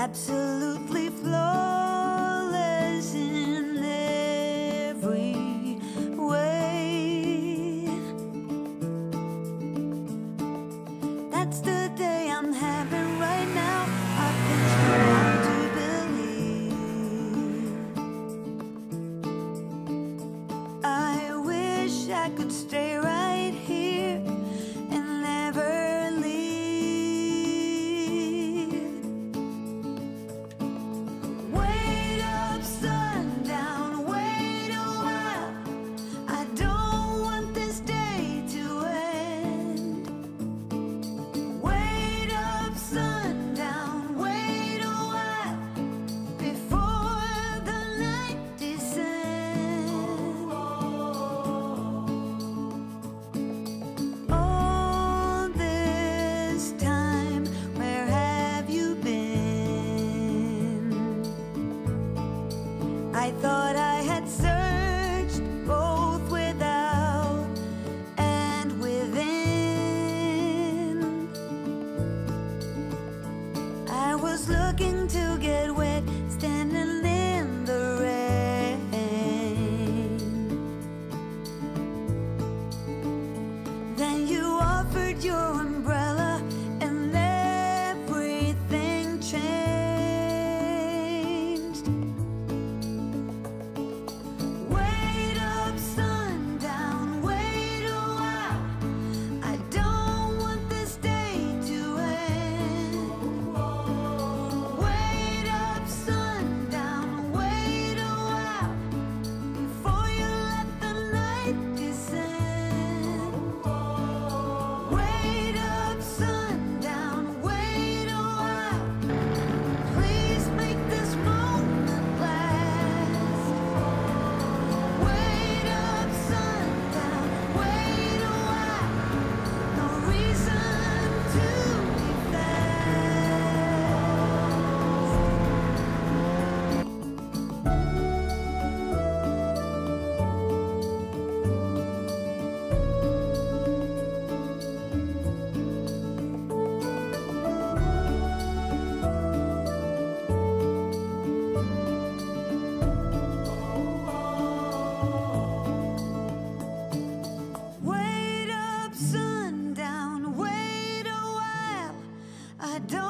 absolutely flawless in every way. That's the day I'm having right now. I've been trying to believe. I wish I could stay. I thought I had searched both without and within. I was looking to get away. Don't